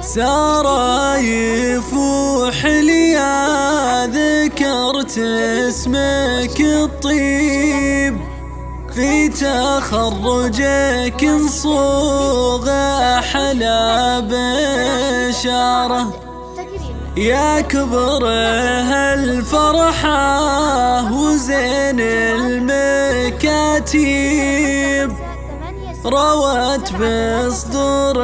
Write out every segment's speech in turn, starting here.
سرايف وحليا ذكرت اسمك الطيب. في تخرجك نصوغ أحلى بشارة. يا كبر هالفرحة وزين المكاتيب. روت بصدورنا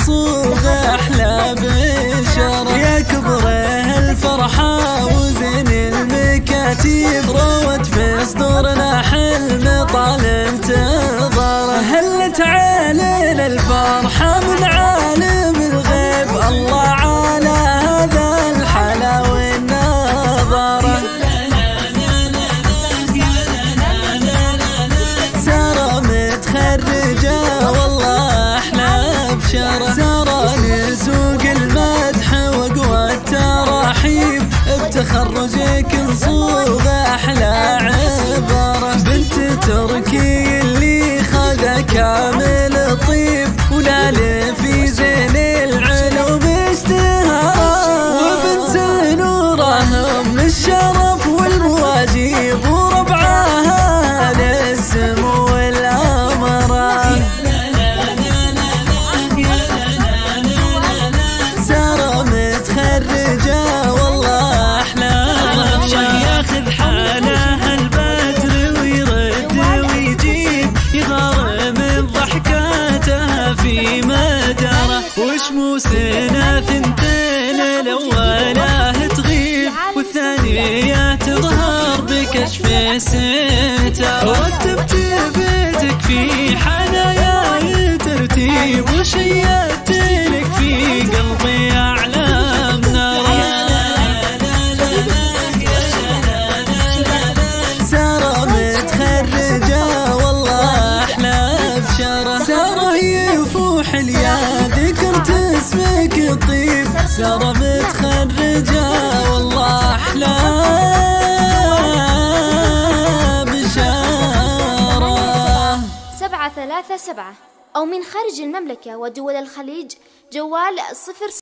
نصوغ أحلى بشارة يا كبره الفرحة وزين المكاتيب روت في صدورنا حلم طال انتظاره هلت عالي الفرحة بشارة سارة لسوق المدح وقوى التراحيب بتخرجك نصوغ أحلى عبارة. بنت تركي وشموسنا ثنتين الأولى تغيب والثانية تظهر بكشف ستار رتبت بيتك في حنايا ترتيب وشيدت الطيب سارة متخرجة والله أحلى. بشارة. سبعة ثلاثة سبعة أو من خارج المملكة ودول الخليج جوال صفر